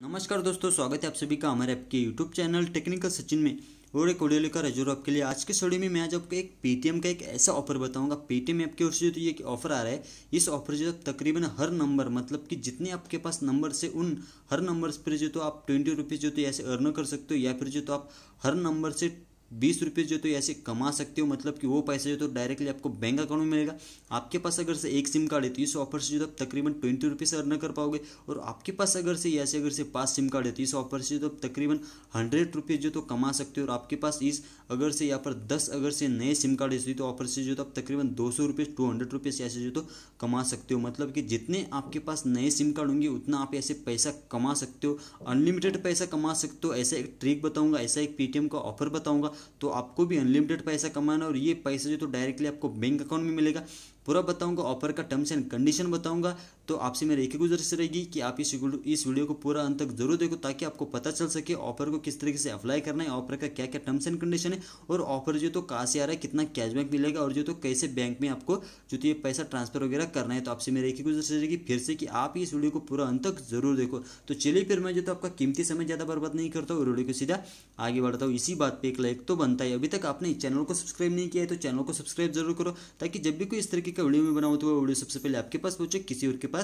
नमस्कार दोस्तों, स्वागत है आप सभी का हमारे आपके यूट्यूब चैनल टेक्निकल सचिन में। और एक ऑडियो लेकर हजूर आपके लिए। आज के स्टोडियो में मैं आज आपको एक पेटीएम का एक ऐसा ऑफ़र बताऊँगा। पेटीएम ऐप की ओर से जो ये ऑफ़र आ रहा है, इस ऑफ़र से तकरीबन हर नंबर मतलब कि जितने आपके पास नंबर से उन हर नंबर पर जो तो आप ट्वेंटी रुपीज़ जो तो ऐसे अर्न कर सकते हो, या फिर जो तो आप हर नंबर से बीस रुपये जो तो ऐसे कमा सकते हो मतलब कि वो पैसे जो तो डायरेक्टली आपको बैंक अकाउंट में मिलेगा। आपके पास अगर से एक सिम कार्ड है तो इस ऑफ़र से जो आप तकरीबन ट्वेंटी रुपीज़ अर्न कर पाओगे। और आपके पास अगर से ऐसे अगर से पाँच सिम कार्ड है तो इस ऑफ़र से जो आप तकरीबन हंड्रेड रुपीज़ जो तो कमा सकते हो। और आपके पास इस अगर से यहाँ पर दस अगर से नए सिम कार्ड है तो ऑफ़र से जो तो आप तकरीबन दो सौ रुपये टू हंड्रेड रुपीज़ ऐसे जो तो कमा सकते हो। मतलब कि जितने आपके पास नए सिम कार्ड होंगे, उतना आप ऐसे पैसा कमा सकते हो। अनलिमिटेड पैसा कमा सकते हो। ऐसा एक ट्रिक बताऊँगा, ऐसा एक पेटीएम का ऑफ़र बताऊँगा। तो आपको भी अनलिमिटेड पैसा कमाना और ये पैसा जो तो डायरेक्टली आपको बैंक अकाउंट में मिलेगा। पूरा बताऊँगा ऑफ़र का टर्म्स एंड कंडीशन बताऊँगा तो आपसे मेरी एक ही गुजारिश रहेगी कि आप इस इस वीडियो को पूरा अंत तक ज़रूर देखो ताकि आपको पता चल सके ऑफ़र को किस तरीके से अप्लाई करना है ऑफ़र का क्या क्या टर्म्स एंड कंडीशन है और ऑफ़र जो तो कहाँ से आ रहा है, कितना कैशबैक मिलेगा और जो तो कैसे बैंक में आपको जो तो ये पैसा ट्रांसफ़र वगैरह करना है। तो आपसे मेरी एक ही गुजारिश रहेगी फिर से कि आप इस वीडियो को पूरा अंत तक ज़रूर देखो। तो चलिए फिर मैं जो तो आपका कीमती समय ज़्यादा बर्बाद नहीं करता हूँ, वीडियो को सीधा आगे बढ़ता हूँ। इसी बात पर एक लाइक तो बनता है। अभी तक आपने चैनल को सब्सक्राइब नहीं किया है तो चैनल को सब्सक्राइब ज़रूर करो ताकि जब भी कोई इस तरीके का वीडियो में बनाओ तो वो वीडियो सबसे पहले आपके पास पहुँचे, किसी और के पास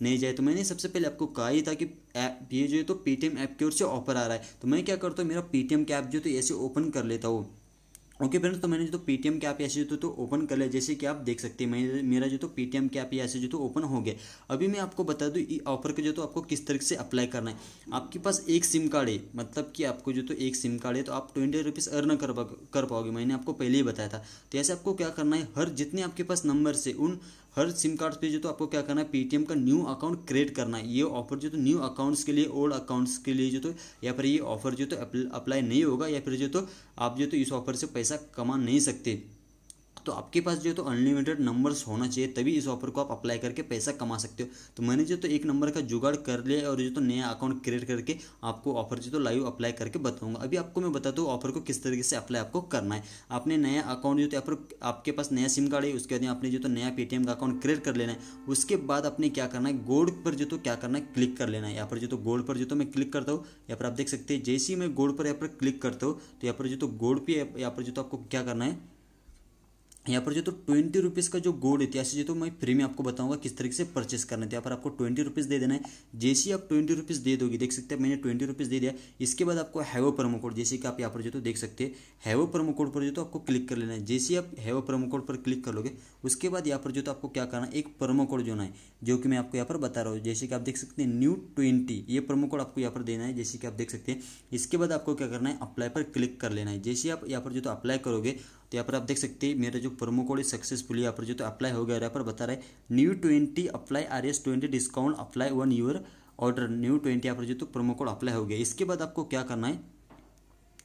नहीं जाए। तो मैंने सबसे पहले आपको कहा ही था कि ऐप, ये जो है तो पेटीएम ऐप की ओर से ऑफ़र आ रहा है। तो मैं क्या करता हूँ, मेरा पेटीएम का ऐप जो तो ऐसे ओपन कर लेता हूँ। ओके फ्रेंड्स तो मैंने जो तो पेटीएम के ऐप ऐसे जो तो ओपन कर लिया, जैसे कि आप देख सकते हैं मैं मेरा जो तो पेटीएम के ऐप ऐसे जो तो ओपन हो गया। अभी मैं आपको बता दूँ ऑफ़र के जो तो आपको किस तरीके से अप्लाई करना है। आपके पास एक सिम कार्ड है मतलब कि आपको जो तो एक सिम कार्ड है तो आप ट्वेंटी रुपीज़ अर्न कर कर पाओगे। मैंने आपको पहले ही बताया था। तो ऐसे आपको क्या करना है, हर जितने आपके पास नंबर से उन हर सिम कार्ड पे जो तो आपको क्या करना है पेटीएम का न्यू अकाउंट क्रिएट करना है। ये ऑफ़र जो तो न्यू अकाउंट्स के लिए ओल्ड अकाउंट्स के लिए जो तो या फिर ये ऑफ़र जो तो अप्लाई नहीं होगा, या फिर जो तो आप जो तो इस ऑफ़र से पैसा कमा नहीं सकते। तो आपके पास जो है तो अनलिमिटेड नंबर्स होना चाहिए तभी इस ऑफ़र को आप अप्लाई करके पैसा कमा सकते हो तो मैंने जो तो एक नंबर का जुगाड़ कर लिया और जो तो नया अकाउंट क्रिएट करके आपको ऑफ़र जो तो लाइव अप्लाई करके बताऊँगा अभी आपको मैं बताता हूँ ऑफ़र को किस तरीके से अप्लाई आपको करना है आपने नया अकाउंट जो तो आपके पास नया सिम कार्ड है उसके बाद आपने जो तो नया पेटीएम का अकाउंट क्रिएट कर लेना है उसके बाद आपने क्या करना है गोल्ड पर जो तो क्या करना है क्लिक कर लेना है यहाँ पर जो तो गोल्ड पर जो तो मैं क्लिक करता हूँ यहाँ पर आप देख सकते हैं जैसे ही मैं गोल्ड पर यहाँ पर क्लिक करता हूँ तो यहाँ पर जो तो गोल्ड पे यहाँ पर जो तो आपको क्या करना है यहाँ पर जो तो ट्वेंटी रुपीज़ का जो गोल्ड इतिहास जो तो मैं फ्री में आपको बताऊँगा किस तरीके से परचेस करना है। यहाँ पर आपको ट्वेंटी रुपीज़ दे देना है। जैसे ही आप ट्वेंटी रुपीज़ दे दोगे, देख सकते हैं मैंने ट्वेंटी रुपीज़ दे दिया। इसके बाद आपको हैवो प्रोमो कोड जैसे कि आप यहाँ पर जो तो देख सकते हैं, हैवो प्रोमो कोड पर जो तो आपको क्लिक कर लेना है। जैसे आप हैवो प्रोमो कोड पर क्लिक कर लोगे उसके बाद यहाँ पर जो तो आपको क्या करना है, एक प्रोमो कोड जो है, जो कि मैं आपको यहाँ पर बता रहा हूँ। जैसे कि आप देख सकते हैं न्यू ट्वेंटी ये प्रोमो कोड आपको यहाँ पर देना है, जैसे कि आप देख सकते हैं। इसके बाद आपको क्या करना है अप्लाई पर क्लिक कर लेना है। जैसे आप यहाँ पर जो तो अप्लाई करोगे तो यहाँ पर आप देख सकते हैं, मेरा जो प्रोमो कोड सक्सेसफुली यहाँ पर जो तो अप्लाई हो गया यहाँ पर बता रहा है new twenty apply R S twenty discount apply on your order new twenty यहाँ पर जो तो प्रोमो कोड अप्लाई हो गया। इसके बाद आपको क्या करना है,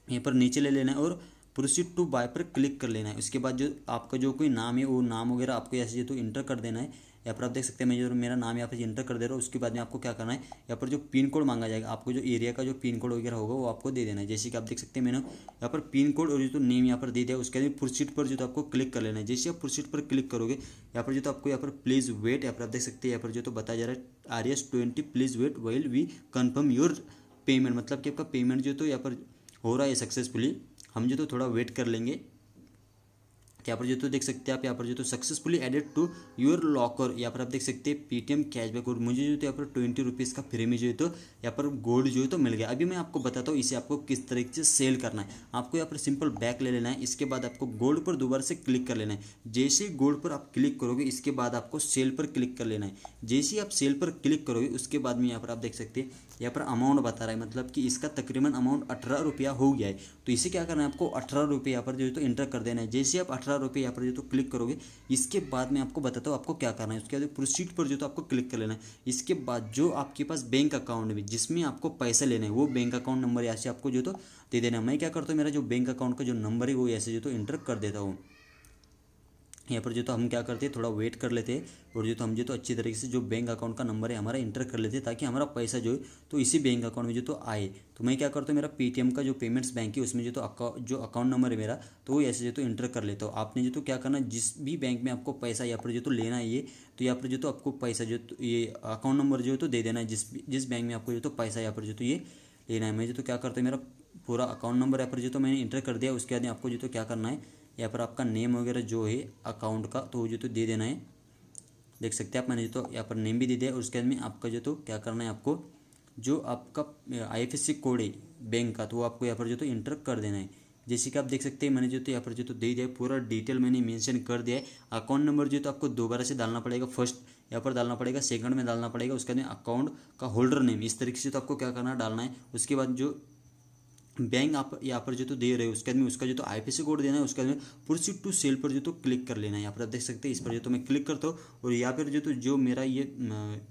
यहाँ पर नीचे ले लेना है और प्रोसीड टू बाय पर क्लिक कर लेना है। उसके बाद जो आपका जो कोई नाम है, वो नाम वगैरह आपको ऐसे तो इंटर कर देना है। यहाँ पर आप देख सकते हैं, मैं जो मेरा नाम यहाँ पर इंटर कर दे रहा हूँ, उसके बाद में आपको क्या करना है, यहाँ पर जो पिन कोड मांगा जाएगा, आपको जो एरिया का जो पिन कोड वगैरह होगा, वो आपको दे देना है। जैसे कि आप देख सकते हैं, मैंने यहाँ पर पिन कोड और जो तो नेम यहाँ पर दे दिया, उसके बाद प्रोसीड पर जो तो आपको क्लिक कर लेना है। जैसे आप प्रोसीड पर क्लिक करोगे, यहाँ पर जो तो आपको यहाँ पर प्लीज़ वेट यहाँ पर आप देख सकते हैं, यहाँ पर जो तो बताया जा रहा है, R S twenty please wait while we confirm your payment मतलब कि आपका पेमेंट जो तो यहाँ पर हो रहा है सक्सेसफुली हम जो तो थोड़ा वेट कर लेंगे। यहाँ पर जो तो देख सकते हैं, आप यहाँ पर जो तो successfully added to your locker यहाँ पर आप देख सकते हैं पेटीएम कैशबैक और मुझे जो तो यहाँ पर ट्वेंटी रुपीज़ का फ्री में जो है तो यहाँ पर गोल्ड जो है तो मिल गया। अभी मैं आपको बताता हूँ, इसे आपको किस तरीके से सेल करना है। आपको यहाँ पर सिंपल बैक ले लेना है, इसके बाद आपको गोल्ड पर दोबारा से क्लिक कर लेना है। जैसे ही गोल्ड पर आप क्लिक करोगे, इसके बाद आपको सेल पर क्लिक कर लेना है। जैसे ही आप सेल पर क्लिक करोगे, उसके बाद में यहाँ पर आप देख सकते हैं, यहाँ पर अमाउंट बता रहा है मतलब कि इसका तकरीबन अमाउंट अठारह रुपया हो गया है। तो इसे क्या करना है आपको, अठारह रुपये यहाँ पर जो है तो इंटर कर देना है। जैसे आप अठारह रुपये यहाँ पर जो तो क्लिक करोगे, इसके बाद मैं आपको बताता हूँ आपको क्या करना है। उसके बाद प्रोसीड पर जो तो आपको क्लिक कर लेना है। इसके बाद जो आपके पास बैंक अकाउंट में जिसमें आपको पैसे लेना है, वो बैंक अकाउंट नंबर यहाँ से आपको जो तो दे देना मैं क्या करता हूँ, मेरा जो बैंक अकाउंट का जो नंबर है, वो ऐसे जो तो इंटर कर देता हूँ। यहाँ पर जो तो हम क्या करते हैं थोड़ा वेट कर लेते हैं और जो तो हम जो तो अच्छी तरीके से जो बैंक अकाउंट का नंबर है हमारा इंटर कर लेते हैं ताकि हमारा पैसा जो है तो इसी बैंक अकाउंट में जो तो आए तो मैं क्या करता हूँ मेरा पेटीएम का जो पेमेंट्स बैंक है उसमें जो तो जो अकाउंट नंबर है मेरा तो वो ऐसे जो तो इंटर कर लेता हूँ आपने जो तो क्या करना जिस भी बैंक में आपको पैसा यहाँ पर जो तो लेना है ये तो यहाँ पर जो तो आपको पैसा जो तो ये अकाउंट नंबर जो है तो दे देना है जिस जिस बैंक में आपको जो तो पैसा यहाँ पर जो तो ये लेना है मैं जो तो क्या करता हूँ मेरा पूरा अकाउंट नंबर यहाँ पर जो तो मैंने इंटर कर दिया उसके बाद आपको जो तो क्या करना है यहाँ पर आपका नेम वगैरह जो है अकाउंट का तो वो जो तो दे देना है। देख सकते हैं आप, मैंने जो तो यहाँ पर नेम भी दे दिया उसके बाद में आपका जो तो क्या करना है आपको, जो आपका आई कोड है बैंक का तो वो आपको यहाँ पर जो तो इंटर कर देना है। जैसे कि आप देख सकते हैं, मैंने जो तो यहाँ पर जो तो दे दिया पूरा डिटेल मैंने मेंशन कर दिया है। अकाउंट नंबर जो तो आपको दोबारा से डालना पड़ेगा फ़र्स्ट यहाँ पर डालना पड़ेगा सेकंड में डालना पड़ेगा, उसके बाद अकाउंट का होल्डर नेम इस तरीके से तो आपको क्या करना डालना है। उसके बाद जो बैंक आप यहाँ पर जो तो दे रहे हो उसके बाद में उसका जो तो आईपीसी कोड देना है उसके बाद में प्रोसीड टू सेल पर जो तो क्लिक कर लेना है यहाँ पर आप देख सकते हैं इस पर जो तो मैं क्लिक करता हूँ और यहाँ पर जो तो जो मेरा ये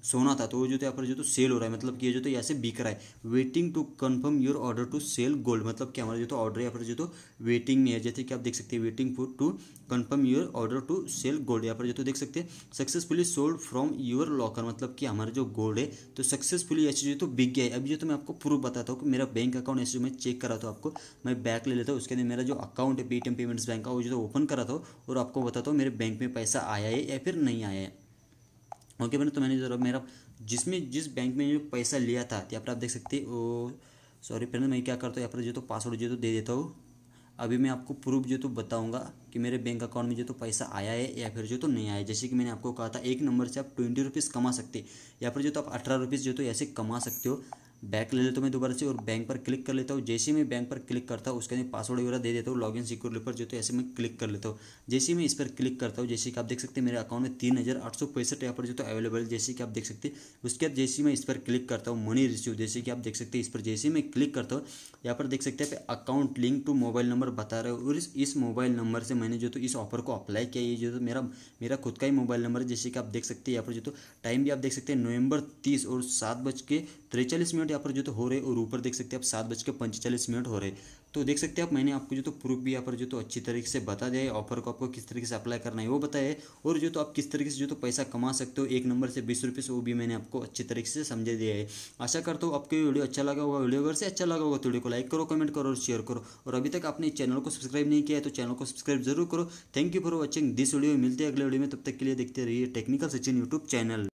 सोना था तो वो जो तो यहाँ पर जो तो सेल हो रहा है मतलब कि ये जो तो यहाँ से बिक रहा है waiting to confirm your order to sell gold मतलब कि हमारा जो तो ऑर्डर यहाँ पर जो तो वेटिंग में है जैसे कि आप देख सकते हैं waiting for to confirm your order to sell gold यहाँ पर जो तो देख सकते हैं successfully sold from your locker मतलब कि हमारा जो गोल्ड है तो सक्सेसफुली ऐसे जो तो बिक गया है अभी जो तो मैं आपको प्रूफ बताता हूँ कि मेरा बैंक अकाउंट ऐसे जो मैं चेक करा था आपको, मैं बैक ले लेता हूँ, उसके अंदर मेरा जो अकाउंट है पेटीएम पेमेंट्स बैंक का, वो जो तो ओपन करा था, और आपको बताता हूँ, मेरे बैंक में पैसा आया है या फिर नहीं आया है। ओके मैंने तो मैंने जरा मेरा, जिसमें, जिस बैंक में जो पैसा लिया था यहाँ पर आप देख सकते हो सॉरी फ्रेंड मैं क्या करता हूँ यहाँ पर जो तो पासवर्ड जो तो दे देता हूँ, अभी मैं आपको प्रूफ जो तो बताऊँगा कि मेरे बैंक अकाउंट में जो तो पैसा आया है या फिर जो तो नहीं आया जैसे कि मैंने आपको कहा था, एक नंबर से आप ट्वेंटी रुपीज़ कमा सकते, या फिर जो तो आप अठारह रुपीज़ जो तो ऐसे कमा सकते हो बैक ले लेता हूँ मैं दोबारा से और बैंक पर क्लिक कर लेता हूँ। जैसे मैं बैंक पर क्लिक करता हूँ, उसके अंदर पासवर्ड वगैरह दे देता हूँ लॉगिन सिक्योर पर, जो तो ऐसे मैं क्लिक कर लेता हूँ। जैसे मैं इस पर क्लिक करता हूँ, जैसे कि आप देख सकते हैं, मेरे अकाउंट में तीन हज़ार आठ सौ पैंसठ यहाँ पर जो तो अवेलेबल है, जैसे कि आप देख सकते हैं। उसके बाद जैसे मैं इस पर क्लिक करता हूँ मनी रिसीव जैसे कि आप देख सकते हैं इस पर, जैसे मैं क्लिक करता हूँ, यहाँ पर देख सकते हैं account link to mobile number बता रहे हो। और इस मोबाइल नंबर से मैंने जो तो इस ऑफ़र को अप्लाई किया ये जो तो मेरा मेरा खुद का ही मोबाइल नंबर है, जैसे कि आप देख सकते हैं, यहाँ पर जो तो टाइम भी आप देख सकते हैं, नवंबर तीस और सात बज के त्रेचालीस मिनट यहाँ पर जो तो हो रहे और ऊपर देख सकते हैं आप सात बज के पंचेचालीस मिनट हो रहे। तो देख सकते हैं आप, मैंने आपको जो तो प्रूफ भी यहाँ पर जो तो अच्छी तरीके से बता दिया है, ऑफ़र को आपको किस तरीके से अप्लाई करना है वो बताया और जो तो आप किस तरीके से जो तो पैसा कमा सकते हो, एक नंबर से बीस रुपये से वो भी मैंने आपको अच्छी तरीके से समझा दिया है। आशा करता हूँ आपको वीडियो अच्छा लगा होगा, वीडियो अगर से अच्छा लगा होगा तो वीडियो को लाइक करो, कमेंट करो और शेयर करो। और अभी तक आपने चैनल को सब्सक्राइब नहीं किया है तो चैनल को सब्सक्राइब ज़रूर करो। Thank you for watching this video मिलते हैं अगले वीडियो में, तब तक के लिए देखते रहिए टेक्निकल सचिन यूट्यूब चैनल।